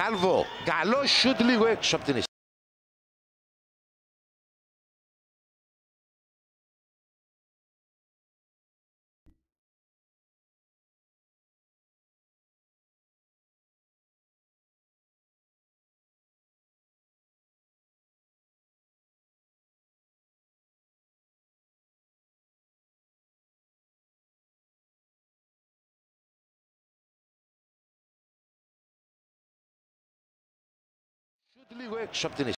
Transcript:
Γκάλβο, καλό σιούτ λίγο έξω από την Σιούτ λίγο έξω από την